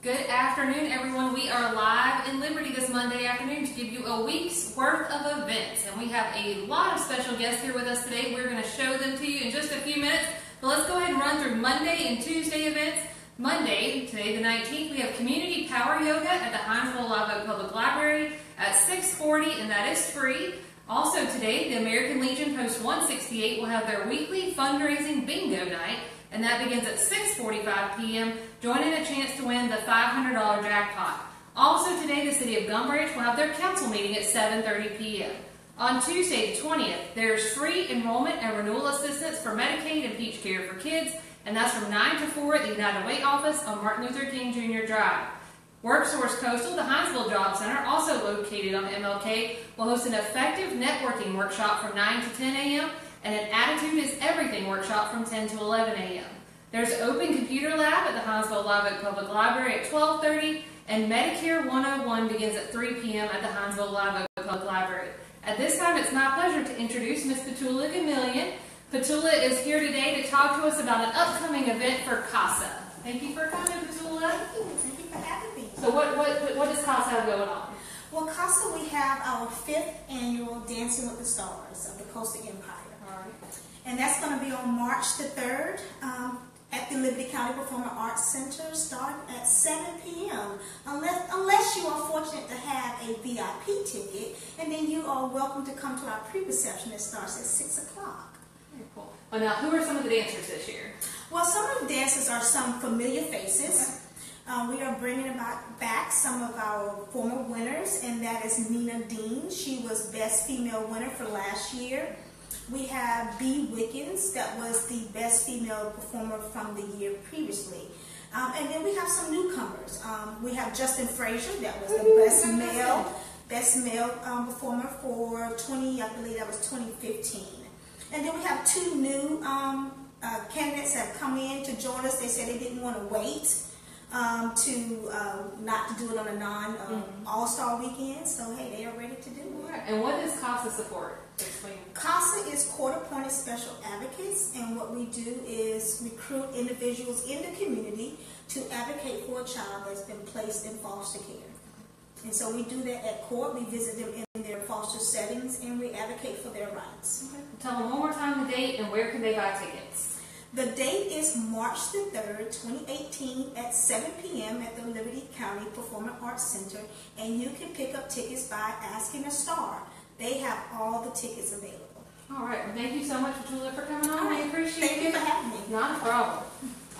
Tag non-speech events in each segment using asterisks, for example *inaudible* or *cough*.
Good afternoon, everyone. We are live in Liberty this Monday afternoon to give you a week's worth of events. And we have a lot of special guests here with us today. We're going to show them to you in just a few minutes. But let's go ahead and run through Monday and Tuesday events. Monday, today the 19th, we have Community Power Yoga at the Hinesville Live Oak Public Library at 640, and that is free. Also today, the American Legion Post 168 will have their weekly fundraising bingo night and that begins at 6.45 p.m., joining a chance to win the $500 jackpot. Also today, the City of Gum Branch will have their council meeting at 7.30 p.m. On Tuesday the 20th, there's free enrollment and renewal assistance for Medicaid and Peach Care for Kids, and that's from 9 to 4 at the United Way office on Martin Luther King Jr. Drive. WorkSource Coastal, the Hinesville Job Center, also located on MLK, will host an effective networking workshop from 9 to 10 a.m and an Attitude is Everything workshop from 10 to 11 a.m. There's Open Computer Lab at the Hinesville Live Oak Public Library at 1230, and Medicare 101 begins at 3 p.m. at the Hinesville Live Oak Public Library. At this time, it's my pleasure to introduce Ms. Petula Gamillion. Petula is here today to talk to us about an upcoming event for CASA. Thank you for coming, Petula. Thank you. Thank you for having me. So what, what, what does CASA have going on? Well, CASA, we have our fifth annual Dancing with the Stars of the Coastal Empire. And that's going to be on March the 3rd um, at the Liberty County Performing Arts Center starting at 7 p.m. Unless, unless you are fortunate to have a VIP ticket, and then you are welcome to come to our pre-reception that starts at 6 o'clock. Very cool. Well, now, who are some of the dancers this year? Well, some of the dancers are some familiar faces. Um, we are bringing about back some of our former winners, and that is Nina Dean. She was Best Female Winner for last year. We have B. Wickens, that was the best female performer from the year previously. Um, and then we have some newcomers. Um, we have Justin Frazier, that was the best male, best male um, performer for 20, I believe that was 2015. And then we have two new um, uh, candidates that have come in to join us. They said they didn't want to wait um, to uh, not to do it on a non um, mm -hmm. all star weekend. So hey, they are ready to do it. And what is CASA support? Explain. CASA is court appointed special advocates, and what we do is recruit individuals in the community to advocate for a child that's been placed in foster care. And so we do that at court. We visit them in their foster settings, and we advocate for their rights. Okay. Tell them one more time the date and where can they buy tickets. The date is March the 3rd, 2018 at 7 p.m. at the Liberty County Performing Arts Center and you can pick up tickets by asking a star. They have all the tickets available. All right. Well, thank you so much, Julia, for coming on. We appreciate thank you. for having me. Not a problem.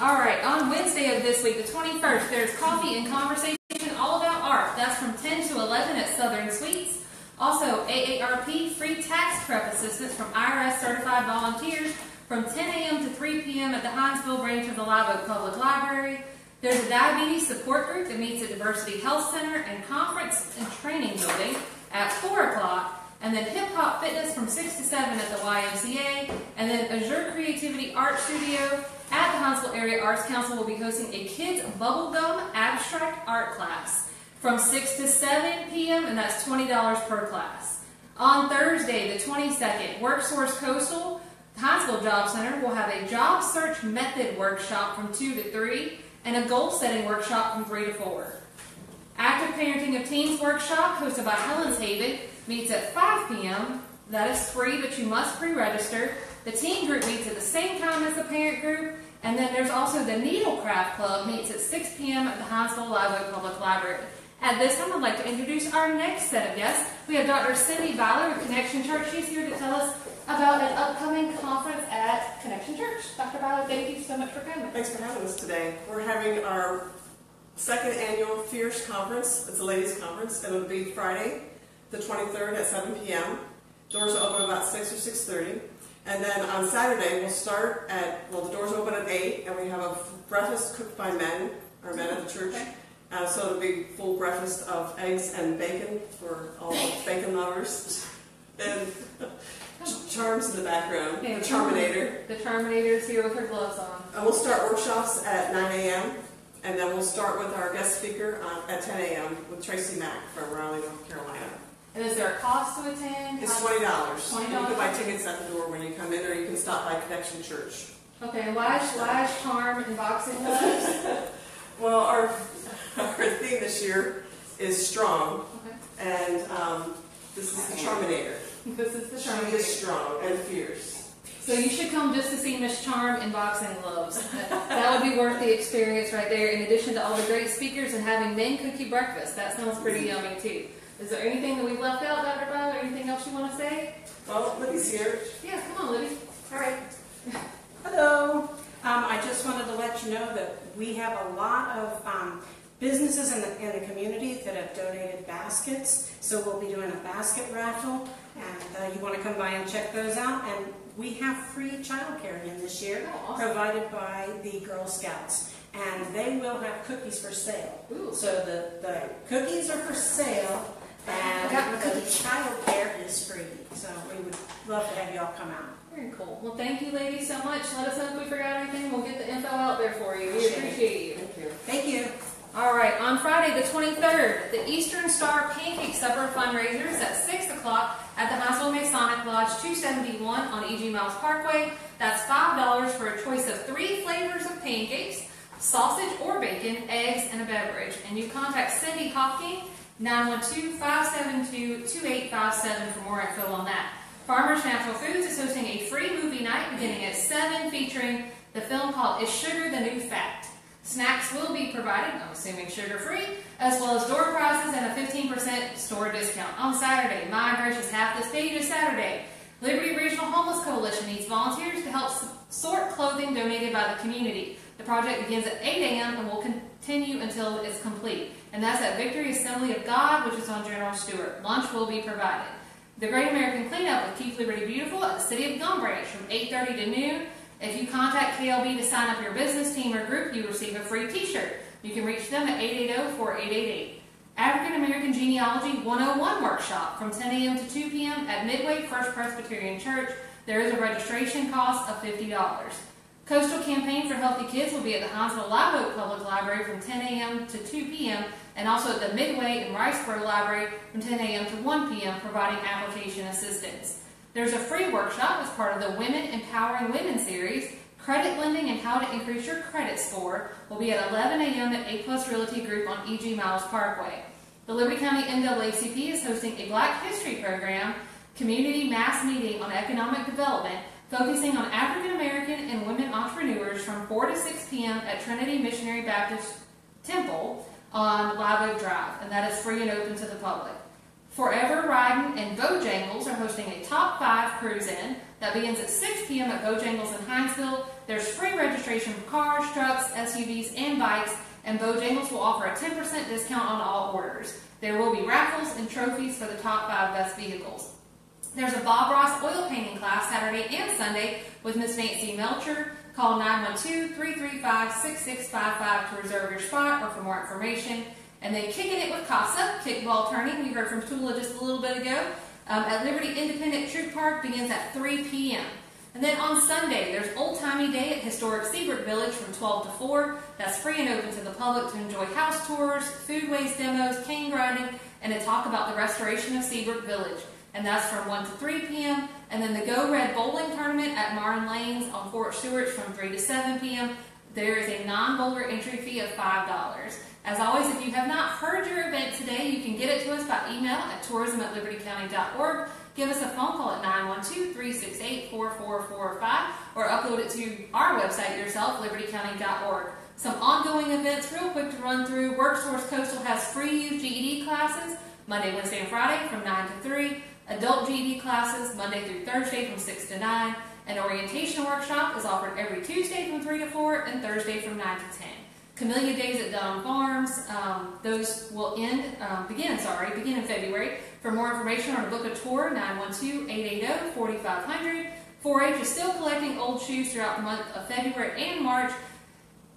All right. On Wednesday of this week, the 21st, there's coffee and conversation all about art. That's from 10 to 11 at Southern Suites. Also, AARP free tax prep assistance from IRS certified volunteers from 10 a.m. to 3 p.m. at the Hinesville branch of the Live Oak Public Library. There's a diabetes support group that meets at Diversity Health Center and Conference and Training Building at 4 o'clock. And then Hip Hop Fitness from 6 to 7 at the YMCA. And then Azure Creativity Art Studio at the Hinesville Area Arts Council will be hosting a kids bubblegum abstract art class from 6 to 7 p.m. and that's $20 per class. On Thursday, the 22nd, WorkSource Coastal Hinesville Job Center will have a job search method workshop from 2 to 3 and a goal setting workshop from 3 to 4. Active Parenting of Teens workshop hosted by Helen's Haven meets at 5 p.m. That is free, but you must pre-register. The teen group meets at the same time as the parent group, and then there's also the Needlecraft Club meets at 6 p.m. at the Hinesville Live Public Library. At this time, I'd like to introduce our next set of guests. We have Dr. Cindy Byler of Connection Church. She's here to tell us about an upcoming conference at Connection Church. Dr. Byler, thank you so much for coming. Thanks for having us today. We're having our second annual Fierce Conference. It's a ladies' conference. and It'll be Friday, the 23rd at 7 p.m. Doors open about 6 or 6.30. And then on Saturday, we'll start at, well, the doors open at 8, and we have a breakfast cooked by men, our men at the church. Okay. Uh, so it'll be full breakfast of eggs and bacon for all bacon lovers. And Charms in the background. Okay, the Charminator. The Charminator is here with her gloves on. And we'll start workshops at 9 a.m. And then we'll start with our guest speaker at 10 a.m. with Tracy Mack from Raleigh, North Carolina. And is there a cost to attend? It's $20. $20. You can buy tickets at the door when you come in, or you can stop by Connection Church. Okay, why is Charm and boxing gloves? *laughs* well, our our theme this year is strong, Okay. and um, this is the Charminator. *laughs* This is the She charm. is strong and fierce. So you should come just to see Miss Charm in boxing gloves. *laughs* That would be worth the experience right there. In addition to all the great speakers and having men cookie breakfast, that sounds pretty yummy too. Is there anything that we've left out, Dr. Bob, or anything else you want to say? Well, Libby's here. Yeah, come on, Libby. All right. *laughs* Hello. Um, I just wanted to let you know that we have a lot of um, businesses in the, in the community that have donated baskets. So we'll be doing a basket raffle, and uh, you want to come by and check those out. And we have free childcare again this year, Oh, awesome. provided by the Girl Scouts. And they will have cookies for sale. Ooh. So the, the cookies are for sale, I got my and the childcare is free. So we would love to have y'all come out. Very cool. Well, thank you, ladies, so much. Let us know if we forgot anything. We'll get the info out there for you. We Appreciate it. appreciate you. Thank you. Thank you. All right, on Friday the 23rd, the Eastern Star Pancake Supper fundraiser is at 6 o'clock at the Hassel Masonic Lodge 271 on E.G. Miles Parkway. That's $5 for a choice of three flavors of pancakes, sausage or bacon, eggs, and a beverage. And you contact Cindy Hopking, 912-572-2857 for more info on that. Farmers Natural Foods is hosting a free movie night beginning at 7 featuring the film called Is Sugar the New Fat? Snacks will be provided, I'm assuming sugar-free, as well as door prizes and a 15% store discount on Saturday. My gracious, half the stage is Saturday. Liberty Regional Homeless Coalition needs volunteers to help sort clothing donated by the community. The project begins at 8 a.m. and will continue until it's complete. And that's at Victory Assembly of God, which is on General Stewart. Lunch will be provided. The Great American Cleanup with Keep Liberty Beautiful at the City of Gum Branch from 8.30 to noon. If you contact KLB to sign up your business team or group, you receive a free t-shirt. You can reach them at 880-4888. African American Genealogy 101 workshop from 10 a.m. to 2 p.m. at Midway First Presbyterian Church. There is a registration cost of $50. Coastal Campaign for Healthy Kids will be at the Hinesville Live Oak Public Library from 10 a.m. to 2 p.m. and also at the Midway and Riceboro Library from 10 a.m. to 1 p.m. providing application assistance. There's a free workshop as part of the Women Empowering Women series. Credit lending and how to increase your credit score will be at 11 a.m. at A Plus Realty Group on E.G. Miles Parkway. The Liberty County NAACP is hosting a Black History program community mass meeting on economic development focusing on African American and women entrepreneurs from 4 to 6 p.m. at Trinity Missionary Baptist Temple on Live Oak Drive, and that is free and open to the public. Forever Riding and Bojangles are hosting a top five cruise in that begins at 6 p.m. at Bojangles in Hinesville. There's free registration for cars, trucks, SUVs, and bikes, and Bojangles will offer a 10% discount on all orders. There will be raffles and trophies for the top five best vehicles. There's a Bob Ross oil painting class Saturday and Sunday with Miss Nancy Melcher. Call 912-335-6655 to reserve your spot or for more information. And then Kicking It with Casa, kickball tourney, we heard from Tula just a little bit ago, um, at Liberty Independent Troop Park begins at 3 p.m. And then on Sunday, there's Old Timey Day at Historic Seabrook Village from 12 to 4. That's free and open to the public to enjoy house tours, foodways demos, cane grinding, and to talk about the restoration of Seabrook Village. And that's from 1 to 3 p.m. And then the Go Red Bowling Tournament at Marne Lanes on Fort Stewart from 3 to 7 p.m. There is a non-bowler entry fee of $5. As always, if you have not heard your event today, get it to us by email at tourism at libertycounty.org. Give us a phone call at 912-368-4445 or upload it to our website yourself, libertycounty.org. Some ongoing events, real quick to run through. WorkSource Coastal has free youth GED classes Monday, Wednesday, and Friday from 9 to 3. Adult GED classes Monday through Thursday from 6 to 9. An orientation workshop is offered every Tuesday from 3 to 4 and Thursday from 9 to 10. Camellia Days at Dunham Farms, um, those will end, um, begin, sorry, begin in February. For more information or to book a tour, 912-880-4500. 4-H is still collecting old shoes throughout the month of February and March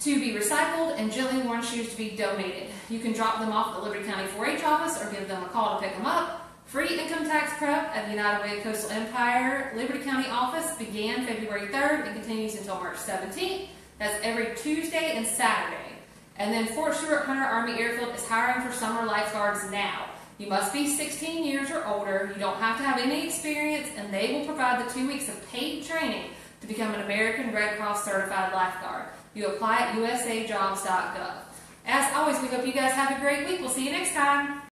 to be recycled and gently worn shoes to be donated. You can drop them off at the Liberty County 4-H office or give them a call to pick them up. Free income tax prep at the United Way Coastal Empire Liberty County office began February 3rd and continues until March 17th. That's every Tuesday and Saturday. And then Fort Stewart Hunter Army Airfield is hiring for summer lifeguards now. You must be 16 years or older. You don't have to have any experience, and they will provide the two weeks of paid training to become an American Red Cross certified lifeguard. You apply at usajobs.gov. As always, we hope you guys have a great week. We'll see you next time.